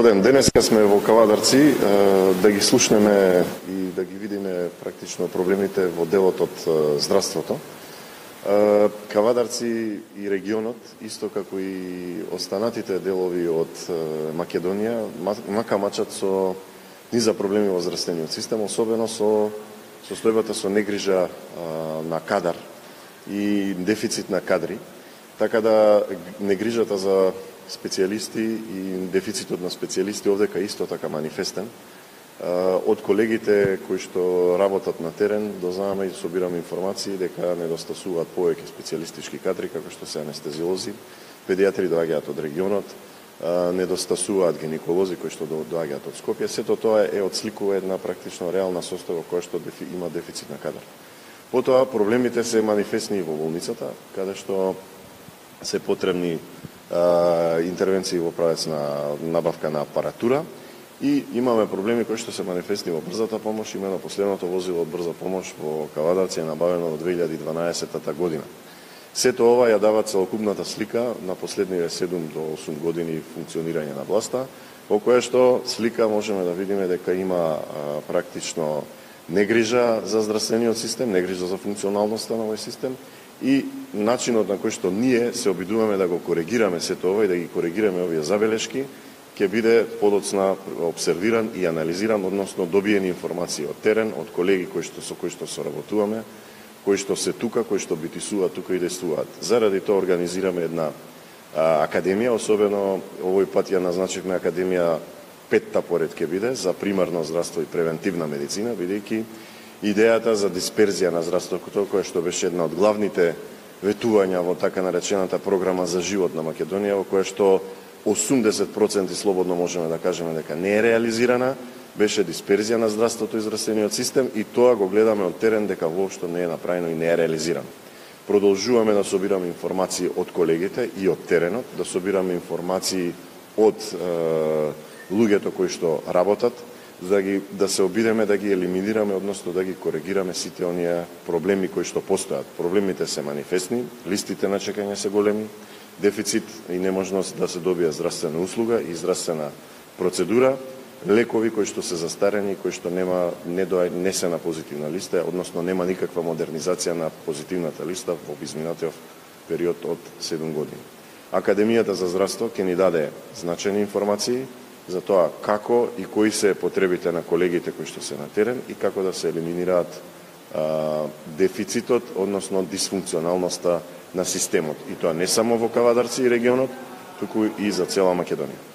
ден. Денеска сме во Кавадарци да ги слушнеме и да ги видиме практично проблемите во делот од здравството. Кавадарци и регионот, исто како и останатите делови од Македонија, мака мачат со низа проблеми во здравствениот систем, особено со состојбата со негрижа на кадар и дефицит на кадри. Така да негрижата за специјалисти и дефицитот на специјалисти овдека исто така манифестен. Од колегите кои што работат на терен, дознаваме и собираме информации дека недостасуваат повеќе специјалистички кадри, како што се анестезиолози, педиатри доаѓаат од регионот, недостасуваат гинеколози кои што доаѓаат од Скопје. Сето тоа е одсликува една практично реална состојба која што има дефицит на кадар. Потоа проблемите се манифестни и во болницата, каде што се потребни интервенции во правец на набавка на апаратура и имаме проблеми кои што се манифестни во брзата помош, имено последното возило од брза помош во Кавадарци е набавено во 2012 година. Сето ова ја дава целокупната слика на последниве 7 до 8 години функционирање на власта, во која што слика можеме да видиме дека има а, практично негрижа за здравствениот систем, негрижа за функционалноста на овој систем и начинот на кој што ние се обидуваме да го коригираме сето ова и да ги коригираме овие забелешки, ќе биде подоцна обсервиран и анализиран, односно добиени информации од терен, од колеги кои што со кои што соработуваме, кои што се тука, кои што битисуваат тука и действуваат. Заради тоа организираме една а, академија, особено овој пат ја назначивме академија петта поред ќе биде за примарно здравство и превентивна медицина, бидејќи идејата за дисперзија на здравството, која што беше една од главните ветувања во така наречената програма за живот на Македонија, во која што 80% слободно можеме да кажеме дека не е реализирана, беше дисперзија на здравството и здравствениот систем и тоа го гледаме од терен дека воопшто не е направено и не е реализирано. Продолжуваме да собираме информации од колегите и од теренот, да собираме информации од е, луѓето кои што работат, да, ги, да се обидеме да ги елиминираме, односно да ги коригираме сите оние проблеми кои што постојат. Проблемите се манифестни, листите на чекање се големи, дефицит и неможност да се добија здравствена услуга и здравствена процедура, лекови кои што се застарени, кои што нема не, до, не се на позитивна листа, односно нема никаква модернизација на позитивната листа во изминатиот период од 7 години. Академијата за здравство ќе ни даде значени информации, за тоа како и кои се потребите на колегите кои што се на терен и како да се елиминираат а, дефицитот, односно дисфункционалноста на системот. И тоа не само во Кавадарци и регионот, туку и за цела Македонија.